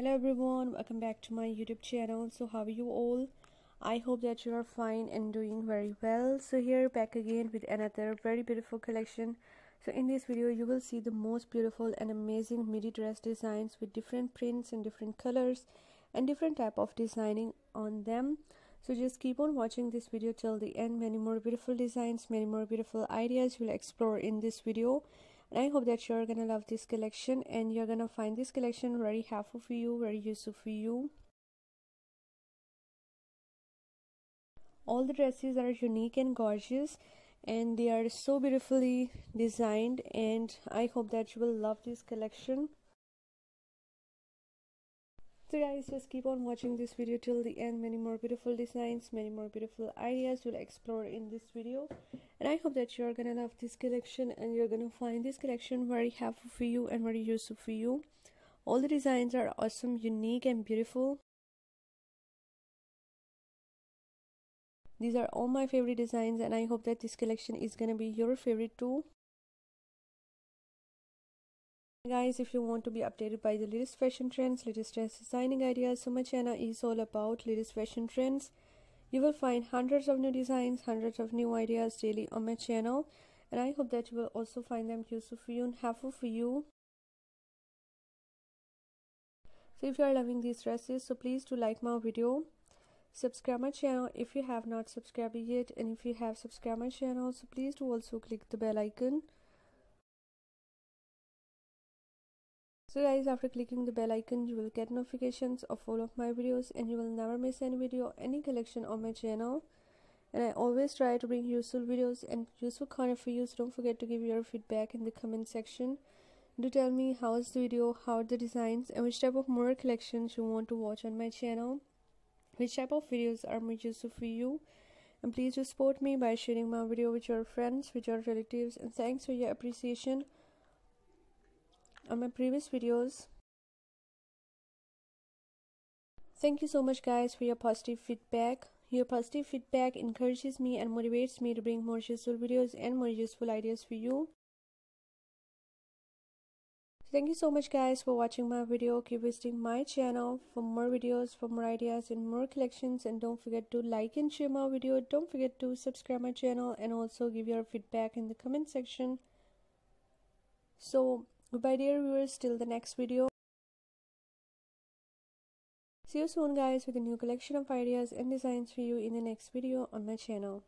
hello everyone. Welcome back to my youtube channel. So how are you all? I hope that you are fine and doing very well. So here back again with another very beautiful collection. So in this video you will see the most beautiful and amazing midi dress designs with different prints and different colors and different type of designing on them. So just keep on watching this video till the end. Many more beautiful designs many more beautiful ideas you'll explore in this video and i hope that you're gonna love this collection and you're gonna find this collection very helpful for you very useful for you. All the dresses are unique and gorgeous and they are so beautifully designed and i hope that you will love this collection so guys just keep on watching this video till the end. Many more beautiful designs many more beautiful ideas we'll explore in this video. And i hope that you're gonna love this collection and you're gonna find this collection very helpful for you and very useful for you. All the designs are awesome unique and beautiful. These are all my favorite designs and i hope that this collection is gonna be your favorite too guys if you want to be updated by the latest fashion trends latest dress designing ideas so my channel is all about latest fashion trends. You will find hundreds of new designs hundreds of new ideas daily on my channel. And i hope that you will also find them useful for you and helpful for you. So if you are loving these dresses so please do like my video. Subscribe my channel if you have not subscribed yet. And if you have subscribed my channel so please do also click the bell icon So guys, after clicking the bell icon, you will get notifications of all of my videos and you will never miss any video, any collection on my channel. And I always try to bring useful videos and useful content for you, so don't forget to give your feedback in the comment section. Do tell me how is the video, how are the designs, and which type of more collections you want to watch on my channel. Which type of videos are more useful for you. And please do support me by sharing my video with your friends, with your relatives, and thanks for your appreciation on my previous videos. Thank you so much guys for your positive feedback. Your positive feedback encourages me and motivates me to bring more useful videos and more useful ideas for you. Thank you so much guys for watching my video. Keep visiting my channel for more videos, for more ideas and more collections and don't forget to like and share my video. Don't forget to subscribe my channel and also give your feedback in the comment section. So Goodbye dear viewers till the next video. See you soon guys with a new collection of ideas and designs for you in the next video on my channel.